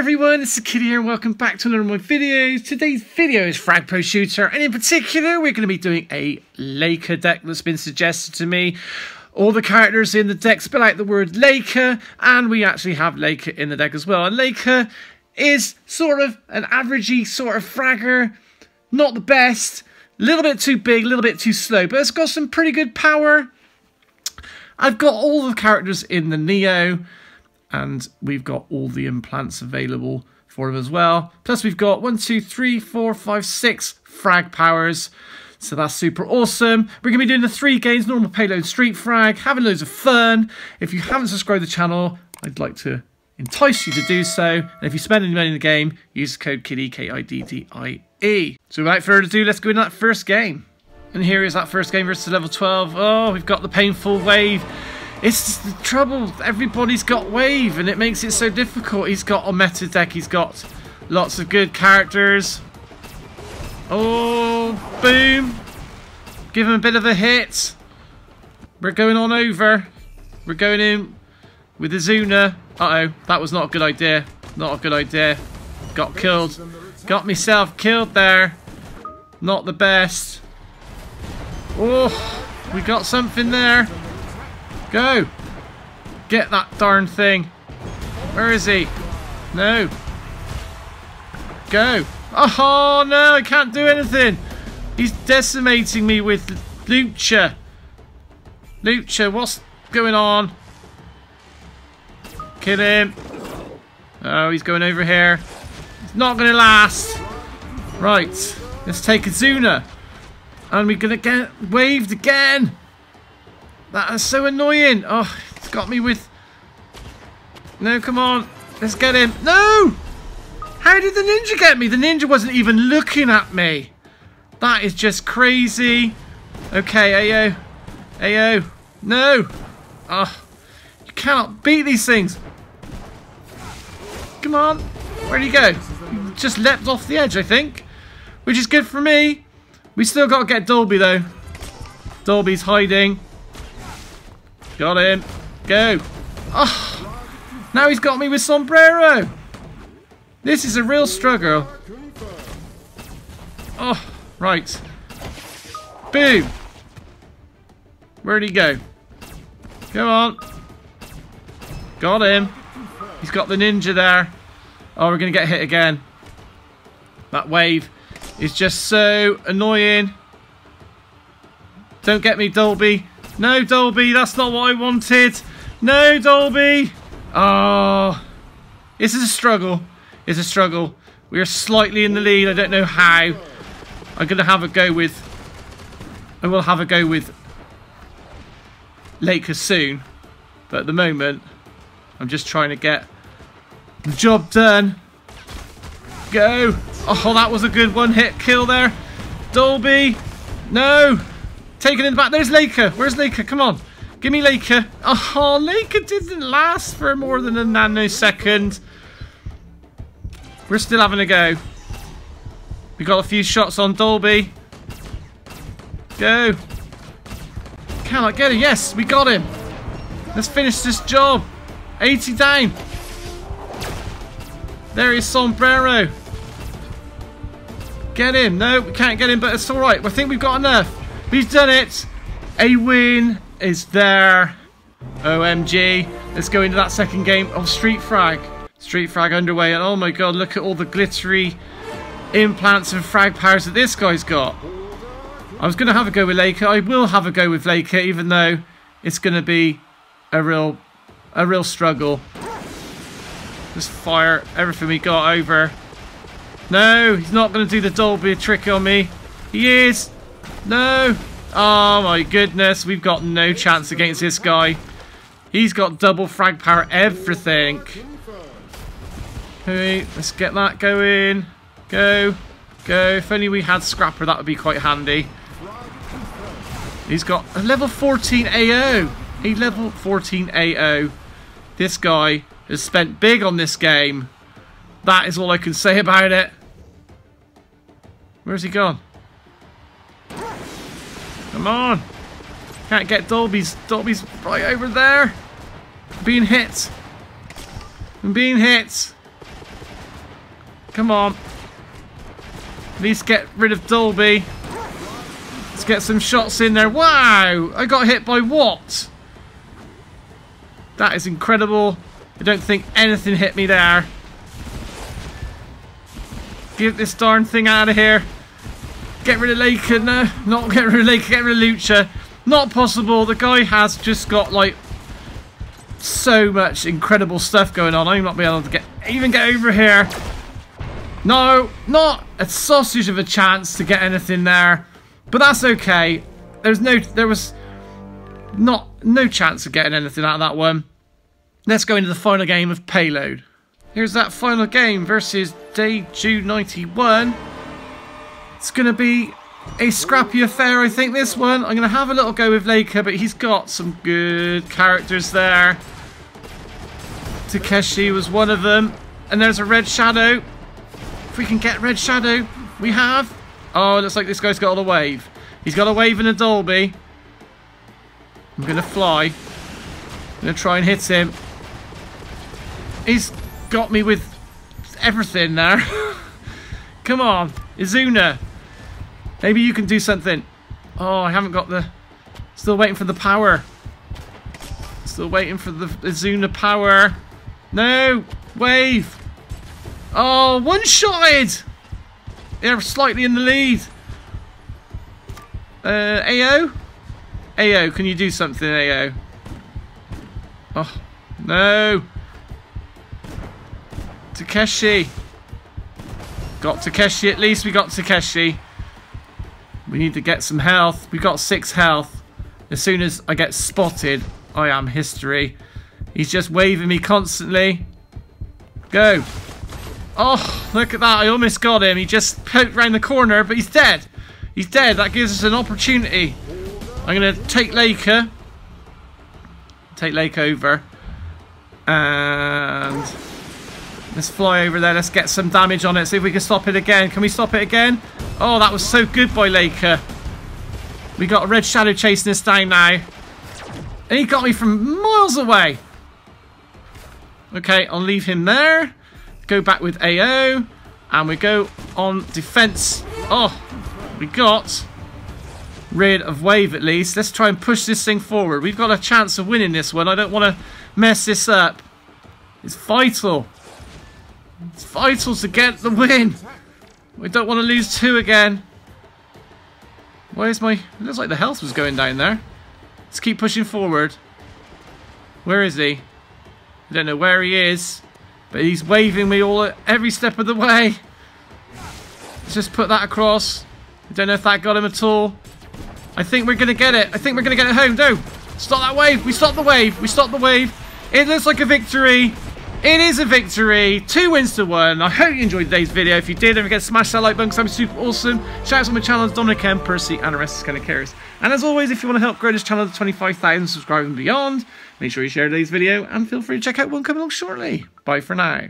everyone, it's the Kid here and welcome back to another of my videos. Today's video is Frag Pro Shooter and in particular we're going to be doing a Laika deck that's been suggested to me. All the characters in the deck spell out the word Laika and we actually have Laika in the deck as well. And Laika is sort of an averagey sort of fragger, not the best, a little bit too big, a little bit too slow, but it's got some pretty good power. I've got all the characters in the Neo and we've got all the implants available for them as well. Plus we've got one, two, three, four, five, six frag powers. So that's super awesome. We're going to be doing the three games, normal payload, street frag, having loads of fun. If you haven't subscribed to the channel, I'd like to entice you to do so. And if you spend any money in the game, use code KIDDIE, K-I-D-D-I-E. So without further ado, let's go into that first game. And here is that first game versus level 12. Oh, we've got the painful wave. It's the trouble. Everybody's got wave, and it makes it so difficult. He's got a meta deck. He's got lots of good characters. Oh, boom. Give him a bit of a hit. We're going on over. We're going in with the Zuna. Uh-oh, that was not a good idea. Not a good idea. Got killed. Got myself killed there. Not the best. Oh, we got something there. Go! Get that darn thing. Where is he? No. Go. Oh no, I can't do anything. He's decimating me with Lucha. Lucha, what's going on? Kill him. Oh, he's going over here. It's not going to last. Right. Let's take Izuna. And we're going to get waved again. That is so annoying. Oh, it's got me with... No, come on. Let's get him. No! How did the ninja get me? The ninja wasn't even looking at me. That is just crazy. Okay, Ayo. Ayo. No. Oh, you cannot beat these things. Come on. Where'd he go? Just leapt off the edge, I think. Which is good for me. We still got to get Dolby, though. Dolby's hiding. Got him. Go. Oh, now he's got me with sombrero. This is a real struggle. Oh, right. Boom. Where'd he go? Come on. Got him. He's got the ninja there. Oh, we're going to get hit again. That wave is just so annoying. Don't get me, Dolby. No, Dolby, that's not what I wanted. No, Dolby. Oh, this is a struggle. It's a struggle. We are slightly in the lead. I don't know how. I'm going to have a go with... I will have a go with Lakers soon. But at the moment, I'm just trying to get the job done. Go. Oh, that was a good one hit kill there. Dolby. No. Taken in the back. There's Laika. Where's Laika? Come on. Give me Laika. Oh, Laika didn't last for more than a nanosecond. We're still having a go. We got a few shots on Dolby. Go. Can I get it? Yes, we got him. Let's finish this job. 80 down. There is Sombrero. Get him. No, we can't get him, but it's alright. I think we've got enough. We've done it. A win is there. OMG. Let's go into that second game of Street Frag. Street Frag underway. And oh my god, look at all the glittery implants and frag powers that this guy's got. I was going to have a go with Laika. I will have a go with Laika, even though it's going to be a real, a real struggle. Just fire everything we got over. No, he's not going to do the Dolby trick on me. He is. No. Oh my goodness, we've got no chance against this guy. He's got double frag power everything. Okay, let's get that going. Go. Go. If only we had Scrapper, that would be quite handy. He's got a level 14 AO. A level 14 AO. This guy has spent big on this game. That is all I can say about it. Where's he gone? Come on. Can't get Dolby's. Dolby's right over there. I'm being hit. I'm being hit. Come on. At least get rid of Dolby. Let's get some shots in there. Wow! I got hit by what? That is incredible. I don't think anything hit me there. Get this darn thing out of here. Get rid of Laika. No, uh, not get rid of Laika. Get rid of Lucha. Not possible. The guy has just got like so much incredible stuff going on. I'm not able to get even get over here. No, not a sausage of a chance to get anything there. But that's okay. There's no there was not no chance of getting anything out of that one. Let's go into the final game of Payload. Here's that final game versus Day June 91. It's going to be a scrappy affair, I think, this one. I'm going to have a little go with Laika, but he's got some good characters there. Takeshi was one of them. And there's a Red Shadow. If we can get Red Shadow, we have. Oh, looks like this guy's got a wave. He's got a wave and a Dolby. I'm going to fly. I'm going to try and hit him. He's got me with everything there. Come on, Izuna. Maybe you can do something. Oh, I haven't got the... Still waiting for the power. Still waiting for the Izuna power. No! Wave! Oh, one-shotted! They're slightly in the lead. Uh, AO? AO, can you do something, AO? Oh, no! Takeshi. Got Takeshi, at least we got Takeshi. We need to get some health. We've got six health. As soon as I get spotted, I am history. He's just waving me constantly. Go. Oh, look at that. I almost got him. He just poked around the corner, but he's dead. He's dead. That gives us an opportunity. I'm going to take Laika. Take Lake over. And let's fly over there. Let's get some damage on it. See if we can stop it again. Can we stop it again? Oh, that was so good by Laika. We got a red shadow chasing us down now. And he got me from miles away. Okay, I'll leave him there. Go back with AO. And we go on defense. Oh, we got rid of Wave at least. Let's try and push this thing forward. We've got a chance of winning this one. I don't want to mess this up. It's vital. It's vital to get the win. We don't want to lose two again. Where's my... It looks like the health was going down there. Let's keep pushing forward. Where is he? I don't know where he is. But he's waving me all every step of the way. Let's just put that across. I don't know if that got him at all. I think we're going to get it. I think we're going to get it home. No. Stop that wave. We stopped the wave. We stopped the wave. It looks like a victory. It is a victory. Two wins to one. I hope you enjoyed today's video. If you did, don't forget to smash that like button because I'm super awesome. Shout out to my channels, Dominic M, Percy, and the rest kind of cares. And as always, if you want to help grow this channel to 25,000 subscribers and beyond, make sure you share today's video and feel free to check out one coming along shortly. Bye for now.